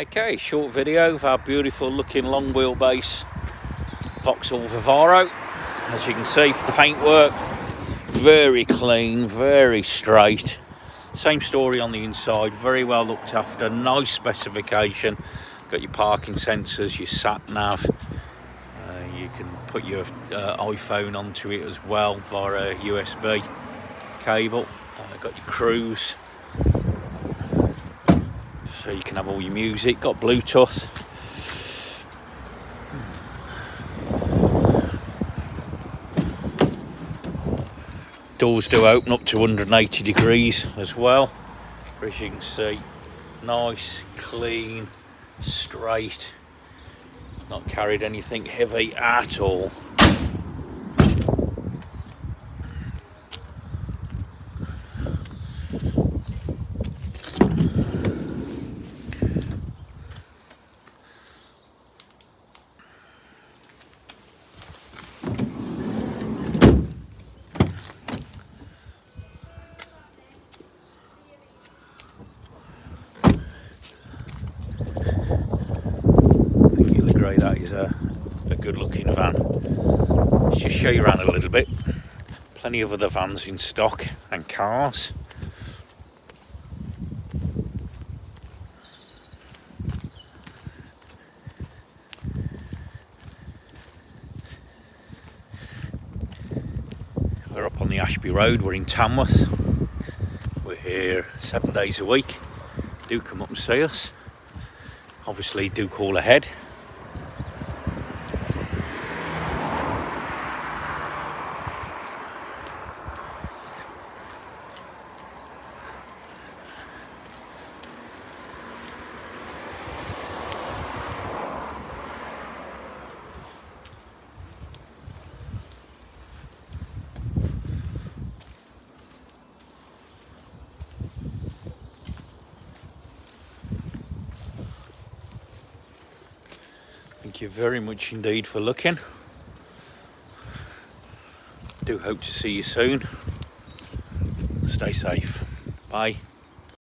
Okay, short video of our beautiful looking long wheelbase Vauxhall Vivaro. As you can see, paintwork very clean, very straight. Same story on the inside, very well looked after, nice specification. Got your parking sensors, your sat nav. Uh, you can put your uh, iPhone onto it as well via a USB cable. Uh, got your cruise, have all your music. Got Bluetooth. Doors do open up to 180 degrees as well. As you can see, nice, clean, straight. Not carried anything heavy at all. Good looking van. Let's just show you around a little bit. Plenty of other vans in stock and cars. We're up on the Ashby Road, we're in Tamworth. We're here seven days a week. Do come up and see us obviously do call ahead Thank you very much indeed for looking. Do hope to see you soon. Stay safe. Bye.